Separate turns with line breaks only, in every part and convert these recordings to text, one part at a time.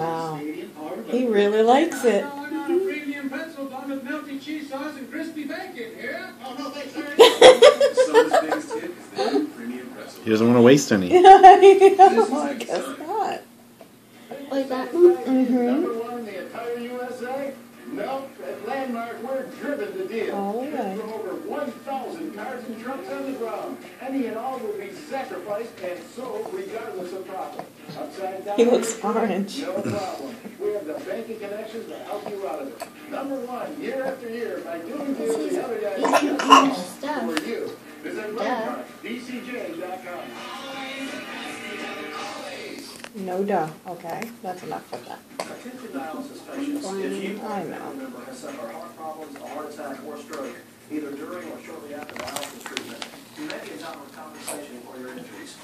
Wow. He really likes it.
Premium pretzel bun with melty cheese sauce and crispy bacon here. Oh, no, thanks, sorry.
Soda's biggest hit is the premium pretzel.
He doesn't want to waste any.
I guess not.
Like that one?
Mm-hmm.
Number one in the entire USA? Nope. At Landmark, we're driven to deal.
All right.
From over 1,000 cars and trucks on the ground. Any and all will be sacrificed and sold regardless of profit. Upside down.
He looks orange.
No problem. We have the banking connections to help you out of it. Number one, year after year, by doing deals the other guys
These are
just
all
lost
stuff.
for you. Visit Landmark, DCJ.com.
No duh. Okay, that's enough of that.
If you member has suffered heart problems, a heart attack, or stroke, either during or shortly after dialysis treatment, you may be entitled to compensation for your injuries.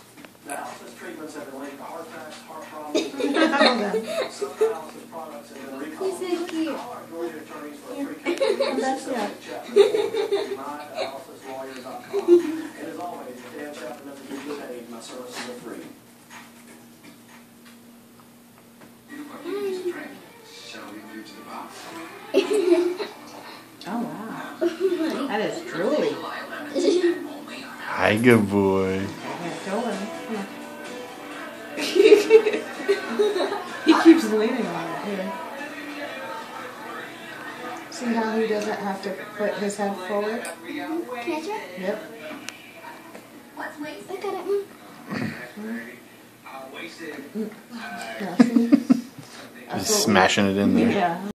Dialysis treatments have been linked to heart attacks, heart problems, and some dialysis products have been recalled.
He's so cute.
Call our Georgia attorneys for a free case.
That's Oh wow. That is truly.
Hi, good boy.
he keeps leaning on it. Here. See how he doesn't have to put his head forward?
Can I try?
Yep.
Look at it, Mom.
Yeah, see?
He's smashing it in there.
Yeah.